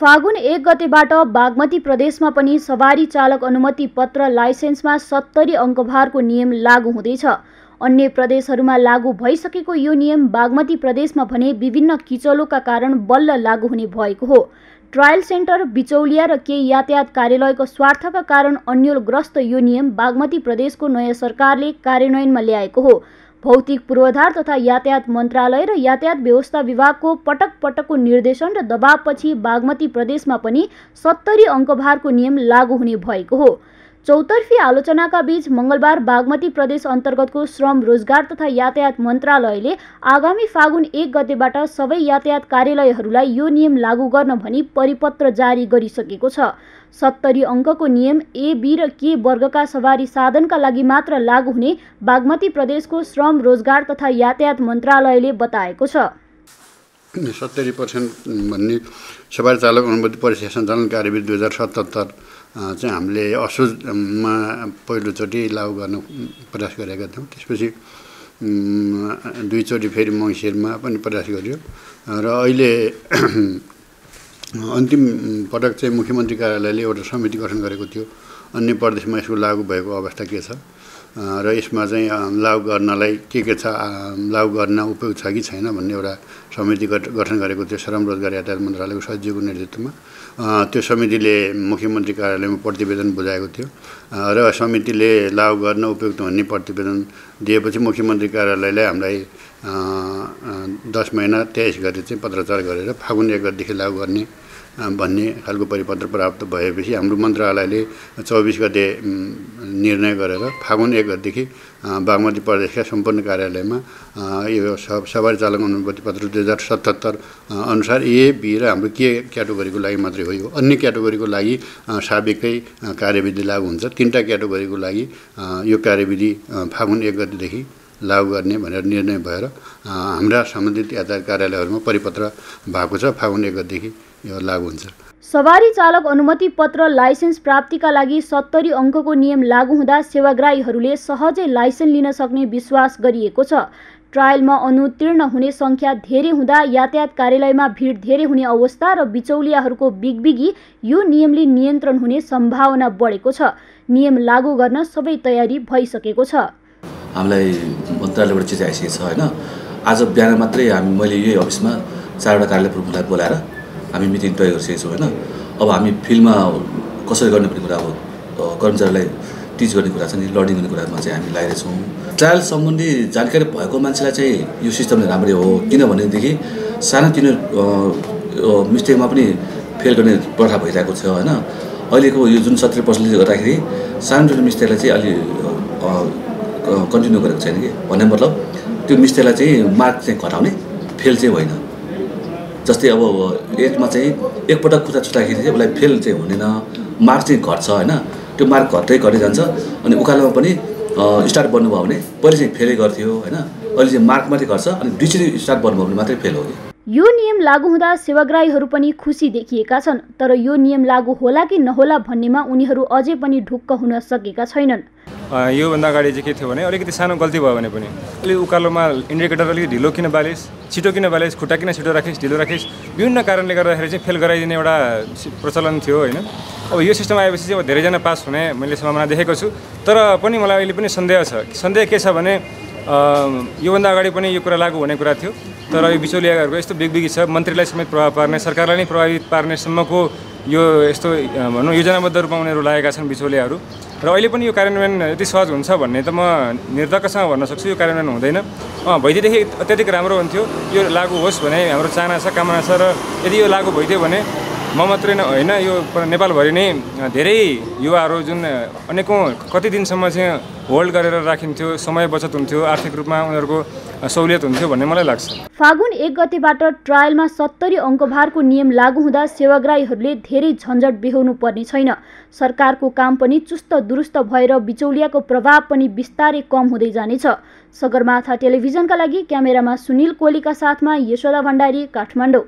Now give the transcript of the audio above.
फागुन एक गतेबाट बागमती प्रदेशमा पनि सवारी चालक अनुमति पत्र लाइसेन्समा सत्तरी अङ्कभारको नियम लागू हुँदैछ। अन्य प्रदेशहरूमा लागू भइसकेको यो नियम बागमती प्रदेशमा भने विभिन्न किचलोका कारण बल्ल लागू हुने भएको हो। ट्रायल सेन्टर बिचौलिया र केही यातायात कार्यालयको स्वार्थका कारण अन्यलग्रस्त यो नियम बागमती प्रदेशको नयाँ सरकारले कार्यान्वयनमा ल्याएको हो। भौतिक पूर्वाधार तथा यातायात मन्त्रालय र यातायात व्यवस्था विभागको पटक पटकको निर्देशन र दबावपछि बागमती प्रदेशमा पनि सत्तरी अङ्कभारको नियम लागू हुने भएको हो। चौतर्फी आलोचनाका बीच मङ्गलबार बागमती प्रदेश अन्तर्गतको श्रम रोजगार तथा यातायात मन्त्रालयले आगामी फागुन एक गतेबाट सबै यातायात कार्यालयहरूलाई यो नियम लागू गर्न भनी परिपत्र जारी गरिसकेको छ। सत्तरी अङ्कको नियम ए बी र के वर्गका सवारी साधनका लागि मात्र लागू हुने बागमती प्रदेशको श्रम रोजगार तथा यातायात मन्त्रालयले बताएको छ। सत्तरी पर्सेन्ट भन्ने सवारी चालक अनुमति परिषद सञ्चालन कार्यविधि दुई हजार सतहत्तर चाहिँ हामीले असोजमा पहिलोचोटि लागु गर्न प्रयास गरेका थियौँ। त्यसपछि दुईचोटि फेरि मङ्सिरमा पनि प्रयास गरियो। र अहिले अन्तिम पटक चाहिँ मुख्यमन्त्री कार्यालयले एउटा समिति गठन गरेको थियो। अन्य प्रदेशमा यसको लागु भएको अवस्था के छ? र यसमा चाहिँ लागु गर्नलाई के के छ लागु गर्न उपयोग छ कि छैन भन्ने एउटा समिति गठन गरेको थियो श्रम रोजगार यातायात मन्त्रालयको सचिवको नेतृत्वमा। त्यो समितिले मुख्यमन्त्री कार्यालयमा प्रतिवेदन बुझाएको थियो। र समितिले लागु गर्न उपयुक्त भन्ने प्रतिवेदन दिएपछि मुख्यमन्त्री कार्यालयले हामीलाई दस महिना तेइस गते चाहिँ पत्रचार गरेर फागुन एक गतिदेखि लागु गर्ने भन्ने खालको परिपत्र प्राप्त भएपछि हाम्रो मन्त्रालयले चौबिस गते निर्णय गरेर फागुन एक गतेदेखि बागमती प्रदेशका सम्पूर्ण कार्यालयमा यो सवारी चालक अनुमति पत्र दुई हजार सतहत्तर अनुसार ए बी र हाम्रो के क्याटेगोरीको लागि मात्रै हो यो। अन्य क्याटेगोरीको लागि साबिकै कार्यविधि लागु हुन्छ। तिनवटा क्याटेगोरीको लागि यो कार्यविधि फागुन एक गतिदेखि लागु गर्ने भनेर निर्णय भएर हाम्रा सम्बन्धित यातायात कार्यालयहरूमा परिपत्र भएको छ। फागुन एक गतिदेखि यो लागु हुन्छ। सवारी चालक अनुमति पत्र लाइसेन्स प्राप्तिका लागि सत्तरी अङ्कको नियम लागू हुँदा सेवाग्राहीहरूले सहजै लाइसेन्स लिन सक्ने विश्वास गरिएको छ। ट्रायलमा अनुत्तीर्ण हुने सङ्ख्या धेरै हुँदा यातायात कार्यालयमा भिड धेरै हुने अवस्था र बिचौलियाहरूको बिगबिगी यो नियमले नियन्त्रण हुने सम्भावना बढेको छ। नियम लागू गर्न सबै तयारी भइसकेको छ। हामीलाई मन्त्रालयबाट चिठी आइसकेको छ होइन? आज बिहान मात्रै हामी मैले यही अफिसमा चारवटा कार्यालय प्रमुखलाई बोलाएर हामी मिटिङ तय गरिसकेको छौँ होइन। अब हामी फिल्डमा कसरी गर्ने भन्ने कुरा अब कर्मचारीलाई टिच गर्ने कुरा छ नि लर्निङ गर्ने कुरामा चाहिँ हामी लगाइरहेछौँ ट्रायल सम्बन्धी जानकारी भएको मान्छेलाई चाहिँ यो सिस्टमले राम्रै हो। किनभनेदेखि सानोतिनो मिस्टेकमा पनि फेल गर्ने प्रथा भइरहेको छ होइन। अहिलेको यो जुन सत्तरी पर्सेन्टले गर्दाखेरि सानो मिस्टेकलाई चाहिँ अलि कन्टिन्यू गरेको छैन कि। भन्ने मतलब त्यो मिस्टेकलाई चाहिँ मार्क चाहिँ घटाउने फेल चाहिँ होइन। जस्तै अब एटमा चाहिँ एकपटक खुट्टा छुट्दाखेरि चाहिँ उसलाई फेल चाहिँ हुँदैन मार्क चाहिँ घट्छ होइन? त्यो मार्क घट्दै घट्दै जान्छ अनि उकालोमा पनि स्टार्ट बन्नुभयो भने पहिले चाहिँ फेलै गर्थ्यो होइन? अहिले चाहिँ मार्क मात्रै घट्छ अनि दुईचोटि स्टार्ट बन्नुभयो भने मात्रै फेल हो कि यो नियम लागू हुँदा सेवाग्राहीहरू पनि खुसी देखिएका छन् तर यो नियम लागू होला कि नहोला भन्नेमा उनीहरू अझै पनि ढुक्क हुन सकेका छैनन्। योभन्दा अगाडि चाहिँ के थियो भने अलिकति सानो गल्ती भयो भने पनि। अलिक उकालोमा इन्डिकेटर अलिक ढिलो किन बालिस छिटो किन बालिस खुट्टा किन छिटो राखिस् ढिलो राखिस् विभिन्न कारणले गर्दाखेरि चाहिँ फेल गराइदिने एउटा प्रचलन थियो होइन। अब यो सिस्टम आएपछि चाहिँ अब धेरैजना पास हुने मैले सम्भावना देखेको छु। तर पनि मलाई अहिले पनि सन्देह छ। सन्देह के छ भने योभन्दा अगाडि पनि यो कुरा लागु हुने कुरा थियो। तर यो बिचौलियाहरूको यस्तो बिगबिगी छ। मन्त्रीलाई समेत प्रभाव पार्ने सरकारलाई नै प्रभावित पार्नेसम्मको यो यस्तो भनौँ योजनाबद्ध रूपमा उनीहरू लागेका छन् बिचौलियाहरू। र अहिले पनि यो कार्यान्वयन यति सहज हुन्छ भन्ने त म निर्धक्कसँग भन्न सक्छु यो कार्यान्वयन हुँदैन। भइदिएदेखि अत्याधिक राम्रो हुन्थ्यो यो लागु होस् भने हाम्रो चाहना छ कामना छ र यदि यो लागु भइदियो भने म मात्रै होइन यो नेपालभरि नै धेरै युवाहरू जुन अनेकौँ कति दिनसम्म चाहिँ होल्ड गरेर राखिन्थ्यो समय बचत हुन्थ्यो आर्थिक रूपमा उनीहरूको सहुलियत हुन्थ्यो भन्ने मलाई लाग्छ। फागुन एक गतेबाट ट्रायलमा सत्तरी अङ्कभारको नियम लागू हुँदा सेवाग्राहीहरूले धेरै झन्झट बेहोर्नु पर्ने छैन। सरकारको काम पनि चुस्त दुरुस्त भएर बिचौलियाको प्रभाव पनि बिस्तारै कम हुँदै जानेछ। सगरमाथा टेलिभिजनका लागि क्यामेरामा सुनिल कोलीका साथमा यशोदा भण्डारी काठमाडौँ।